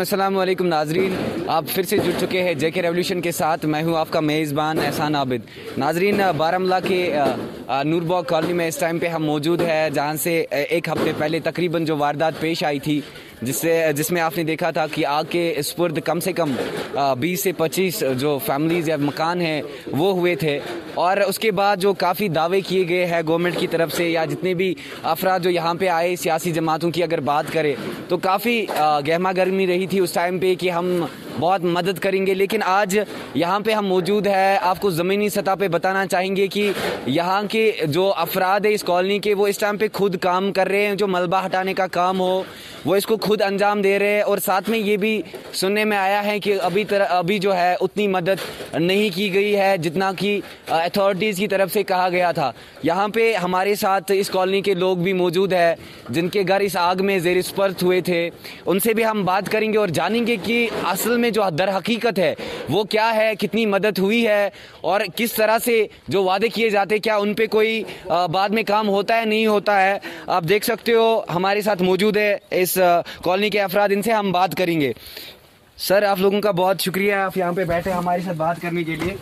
अस्सलाम वालेकुम नाजरीन। आप फिर से जुड़ चुके हैं जेके रेवोल्यूशन के साथ। मैं हूँ आपका मेज़बान एहसान आबिद। नाजरीन बारामला के नूरबाग कॉलोनी में इस टाइम पे हम मौजूद हैं, जहाँ से एक हफ़्ते पहले तकरीबन जो वारदात पेश आई थी, जिससे, जिसमें आपने देखा था कि आग के स्पुर्द कम से कम 20 से 25 जो फैमिलीज़ या मकान हैं, वो हुए थे। और उसके बाद जो काफ़ी दावे किए गए हैं गवर्नमेंट की तरफ़ से, या जितने भी अफराद जो यहाँ पे आए, सियासी जमातों की अगर बात करें तो काफ़ी गहमा गर्मी रही थी उस टाइम पे कि हम बहुत मदद करेंगे। लेकिन आज यहाँ पे हम मौजूद है। आपको ज़मीनी सतह पे बताना चाहेंगे कि यहाँ के जो अफराद है इस कॉलोनी के, वो इस टाइम पे खुद काम कर रहे हैं, जो मलबा हटाने का काम हो, वो इसको खुद अंजाम दे रहे हैं। और साथ में ये भी सुनने में आया है कि अभी तरह अभी जो है, उतनी मदद नहीं की गई है, जितना कि अथॉरिटीज़ की तरफ़ से कहा गया था। यहाँ पे हमारे साथ इस कॉलोनी के लोग भी मौजूद है, जिनके घर इस आग में जेर हुए थे। उनसे भी हम बात करेंगे और जानेंगे कि असल में जो दर हकीकत है, वो क्या है, कितनी मदद हुई है और किस तरह से जो वादे किए जाते क्या उन पर कोई बाद में काम होता है, नहीं होता है, आप देख सकते हो, हमारे साथ मौजूद है इस कॉलोनी के अफराद, इनसे हम बात करेंगे। सर, आप लोगों का बहुत शुक्रिया, आप यहाँ पे बैठे हमारे साथ बात करने के लिए।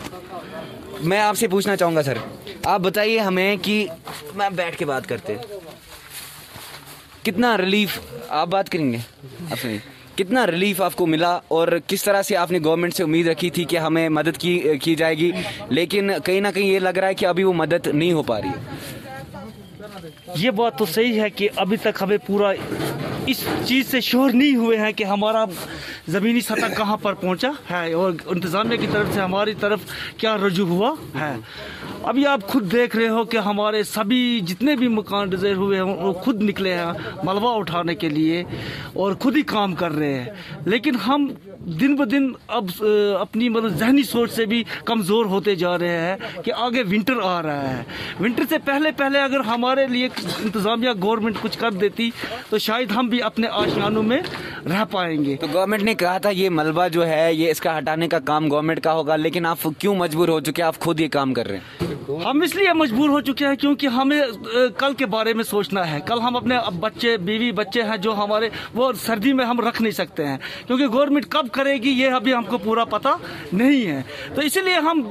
मैं आपसे पूछना चाहूँगा, सर, आप बताइए हमें कि, मैं बैठ के बात करते कितना रिलीफ आप बात करेंगे सुनिए कितना रिलीफ आपको मिला और किस तरह से आपने गवर्नमेंट से उम्मीद रखी थी कि हमें मदद की की जाएगी? लेकिन कहीं ना कहीं ये लग रहा है कि अभी वो मदद नहीं हो पा रही है। ये बात तो सही है कि अभी तक हमें पूरा इस चीज़ से श्योर नहीं हुए हैं कि हमारा ज़मीनी सतह कहाँ पर पहुँचा है और इंतज़ामिया की तरफ़ से हमारी तरफ़ क्या रजू हुआ है। अभी आप खुद देख रहे हो कि हमारे सभी जितने भी मकान डिज़ायर हुए हैं, वो खुद निकले हैं मलबा उठाने के लिए और खुद ही काम कर रहे हैं। लेकिन हम दिन ब दिन अब अपनी मतलब जहनी सोच से भी कमज़ोर होते जा रहे हैं कि आगे विंटर आ रहा है। विंटर से पहले पहले अगर हमारे लिए इंतज़ामिया गवर्नमेंट कुछ कर देती तो शायद हम भी अपने आशियानों में रह पाएँगे। तो गवर्नमेंट ने कहा था ये मलबा जो है ये इसका हटाने का काम गवर्नमेंट का होगा लेकिन आप क्यों मजबूर हो चुके हैं? आप खुद ये काम कर रहे हैं। हम इसलिए मजबूर हो चुके हैं क्योंकि हमें कल के बारे में सोचना है। कल हम अपने बच्चे बीवी बच्चे हैं जो हमारे वो सर्दी में हम रख नहीं सकते हैं। क्योंकि गवर्नमेंट कब करेगी ये अभी हमको पूरा पता नहीं है। तो इसीलिए हम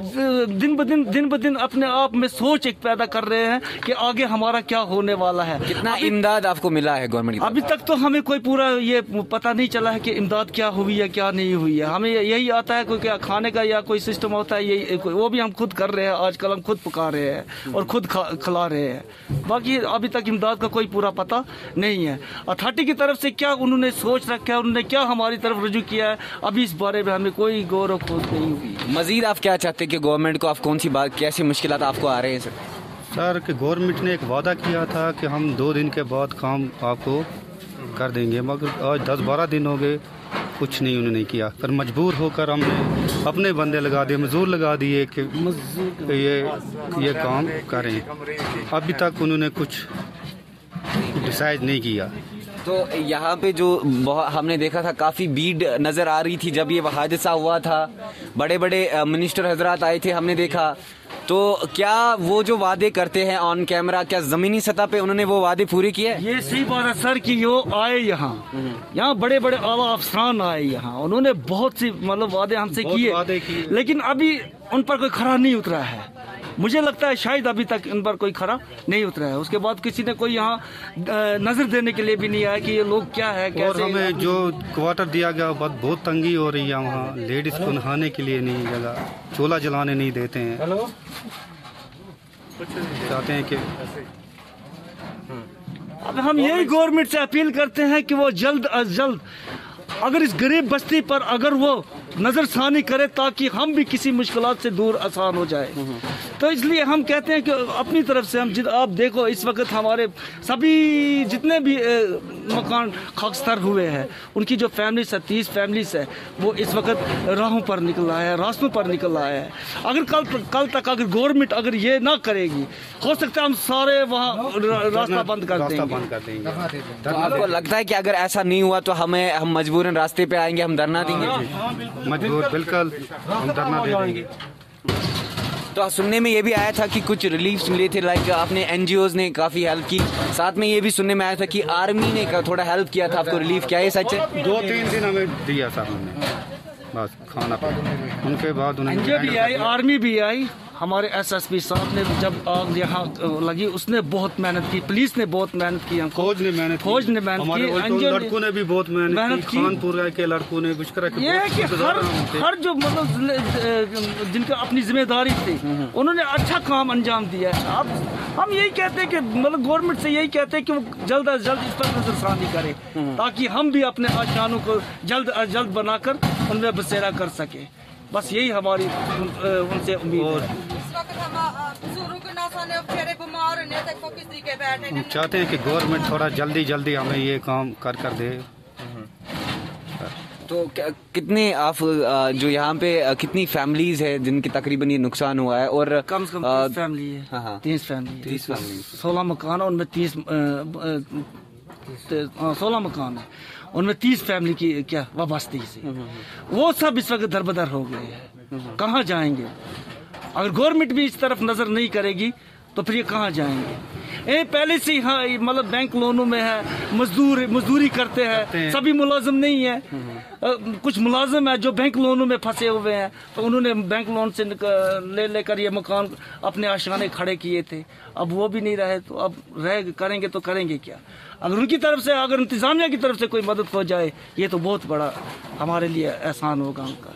दिन ब दिन दिन ब दिन अपने आप में सोच एक पैदा कर रहे हैं कि आगे हमारा क्या होने वाला है। कितना इमदाद आपको मिला है गवर्नमेंट अभी तक तो हमें कोई पूरा ये पता नहीं चला है कि इमदाद क्या हुई है क्या नहीं हुई है। हमें यही आता है कोई खाने का या कोई सिस्टम होता है यही वो भी हम खुद कर रहे हैं आजकल हम खुद पका रहे हैं और खुद खिला रहे हैं। बाकी अभी तक इमदाद का कोई पूरा पता नहीं है। अथॉरिटी की तरफ़ से क्या उन्होंने सोच रखा है उन्होंने क्या हमारी तरफ़ रजू किया है अभी इस बारे में हमें कोई गौरव खोज नहीं हुई। मजीद आप क्या चाहते हैं कि गवर्नमेंट को आप कौन सी बात कैसी मुश्किल आपको आ रहे हैं सर सर कि गवर्नमेंट ने एक वादा किया था कि हम दो दिन के बाद काम आपको कर देंगे, मगर आज दस बारह दिन हो गए, कुछ नहीं उन्होंने किया। पर मजबूर होकर हमने अपने बंदे लगा दिए, मजदूर लगा दिए कि ये ये काम करें। अभी तक उन्होंने कुछ डिसाइड नहीं किया। तो यहाँ पे जो हमने देखा था काफ़ी भीड़ नज़र आ रही थी जब ये हादसा हुआ था। बड़े बड़े मिनिस्टर हजरात आए थे हमने देखा। तो क्या वो जो वादे करते हैं ऑन कैमरा क्या जमीनी सतह पे उन्होंने वो वादे पूरे किए? ये सही बात है सर कि वो आए यहाँ। यहाँ बड़े बड़े आला अफसरान आए यहाँ। उन्होंने बहुत सी मतलब वादे हमसे किए। लेकिन अभी उन पर कोई खरा नहीं उतरा है। मुझे लगता है शायद अभी तक इन पर कोई खरा नहीं उतरा है। उसके बाद किसी ने कोई यहाँ नज़र देने के लिए भी नहीं आया कि ये लोग क्या है कैसे और हमें जो क्वार्टर दिया गया बहुत बहुत तंगी हो रही है वहाँ। लेडीज़ को नहाने के लिए नहीं जगह चोला जलाने नहीं देते हैं। हेलो? चाहते हैं कि अब हम यही गवर्नमेंट से अपील करते हैं कि वो जल्द अज जल्द अगर इस गरीब बस्ती पर अगर वो नज़रसानी करे ताकि हम भी किसी मुश्किल से दूर आसान हो जाए। तो इसलिए हम कहते हैं कि अपनी तरफ़ से हम जिद आप देखो इस वक्त हमारे सभी जितने भी मकान खाकस्तर हुए हैं उनकी जो फैमिलीज़ है तीस फैमिलीज़ है वो इस वक्त राहों पर निकल रहा है रास्तों पर निकल रहा है। अगर कल कल तक अगर गवर्नमेंट अगर ये ना करेगी हो सकता है हम सारे वहाँ रास्ता बंद कर देंगे। तो आपको लगता है कि अगर ऐसा नहीं हुआ तो हमें हम मजबूरन रास्ते पे आएँगे हम धरना देंगे। मजबूर बिल्कुल। हम धरना दे देंगे। तो सुनने में ये भी आया था कि कुछ रिलीफ मिले थे लाइक आपने एन ने काफ़ी हेल्प की। साथ में ये भी सुनने में आया था कि आर्मी ने थोड़ा हेल्प किया था आपको रिलीफ क्या ये सच है? दो तीन दिन हमें दिया था उन्होंने। बस खाना। उनके बाद उन्होंने भी आई आर्मी भी आई। हमारे एसएसपी साहब ने जब आग यहाँ लगी उसने बहुत मेहनत की पुलिस ने बहुत मेहनत की फौज ने मेहनत फौज ने मेहनत की लड़कों ने भी बहुत मेहनत की खानपुर के लड़कों ने ये है कि हर हर जो मतलब जिनका अपनी ज़िम्मेदारी थी उन्होंने अच्छा काम अंजाम दिया है। अब हम यही कहते हैं कि मतलब गवर्नमेंट से यही कहते हैं कि वो जल्द अज जल्द इस पर नजरसानी करे ताकि हम भी अपने आशानों को जल्द अज जल्द बनाकर उनमें बसेरा कर सके। बस यही हमारी उनसे उम्मीद है। हम चाहते हैं कि गवर्नमेंट थोड़ा जल्दी जल्दी हमें ये काम कर कर दे। तो कितने आप जो यहाँ पे कितनी फैमिलीज़ है जिनकी तकरीबन ये नुकसान हुआ है और कम से कम तीस फैमिली है। हाँ, हाँ। तीस फैमिली तीस फैमिली सोलह मकान है उनमें तीस सोलह मकान है। उनमें तीस फैमिली की क्या वाबस्ती से। वो सब इस वक्त दरबदर हो गए हैं। कहाँ जाएँगे? अगर गवर्नमेंट भी इस तरफ़ नज़र नहीं करेगी तो फिर ये कहाँ जाएँगे? ए पहले से हाँ मतलब बैंक लोनों में है मजदूर मजदूरी करते हैं सभी मुलाजिम नहीं है। कुछ मुलाजिम है जो बैंक लोनों में फंसे हुए हैं तो उन्होंने बैंक लोन से ले लेकर ये मकान अपने आशाने खड़े किए थे। अब वो भी नहीं रहे तो अब रह करेंगे तो करेंगे क्या? अगर उनकी तरफ़ से अगर इंतजामिया की तरफ़ से कोई मदद हो जाए ये तो बहुत बड़ा हमारे लिए एहसान होगा उनका।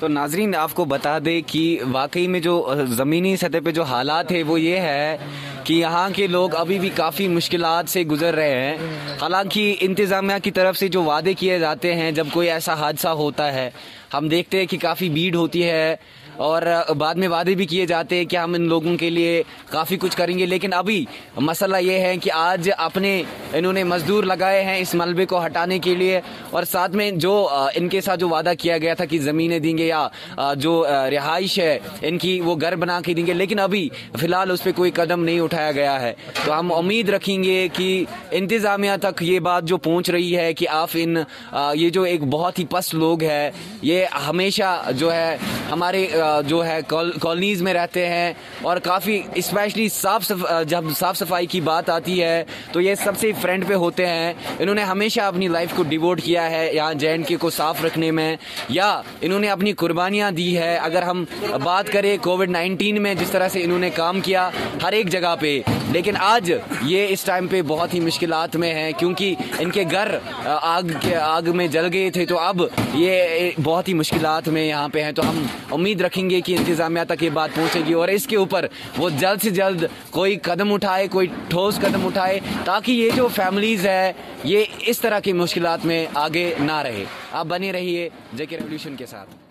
तो नाजरीन आपको बता दें कि वाकई में जो ज़मीनी सतह पे जो हालात है वो ये है कि यहाँ के लोग अभी भी काफ़ी मुश्किल से गुजर रहे हैं। हालाँकि इंतज़ामिया की तरफ़ से जो वादे किए जाते हैं, जब कोई ऐसा हादसा होता है, हम देखते हैं कि काफ़ी भीड़ होती है। और बाद में वादे भी किए जाते हैं कि हम इन लोगों के लिए काफ़ी कुछ करेंगे। लेकिन अभी मसला ये है कि आज अपने इन्होंने मजदूर लगाए हैं इस मलबे को हटाने के लिए और साथ में जो इनके साथ जो वादा किया गया था कि ज़मीनें देंगे या जो रिहाइश है इनकी, वो घर बना के देंगे। लेकिन अभी फ़िलहाल उस पर कोई कदम नहीं उठाया गया है। तो हम उम्मीद रखेंगे कि इंतज़ामिया तक ये बात जो पहुँच रही है कि आप इन ये जो एक बहुत ही पस्त लोग है, ये हमेशा जो है हमारे जो है कॉलोनीज में रहते हैं और काफ़ी स्पेशली साफ़ सफ जब साफ़ सफ़ाई की बात आती है तो ये सबसे फ्रेंड पे होते हैं। इन्होंने हमेशा अपनी लाइफ को डिवोट किया है यहाँ जे के को साफ़ रखने में, या इन्होंने अपनी कुर्बानियाँ दी है। अगर हम बात करें कोविड नाइन्टीन में, जिस तरह से इन्होंने काम किया हर एक जगह पे। लेकिन आज ये इस टाइम पे बहुत ही मुश्किल में हैं, क्योंकि इनके घर आग के, आग में जल गए थे तो अब ये बहुत ही मुश्किल में यहाँ पे हैं। तो हम उम्मीद रखेंगे कि इंतज़ामिया तक ये बात पहुँचेगी, और इसके ऊपर वो जल्द से जल्द कोई कदम उठाए, कोई ठोस कदम उठाए, ताकि ये जो फैमिलीज़ है, ये इस तरह की मुश्किल में आगे ना रहे। आप बने रहिए जेके रेवोल्यूशन के साथ।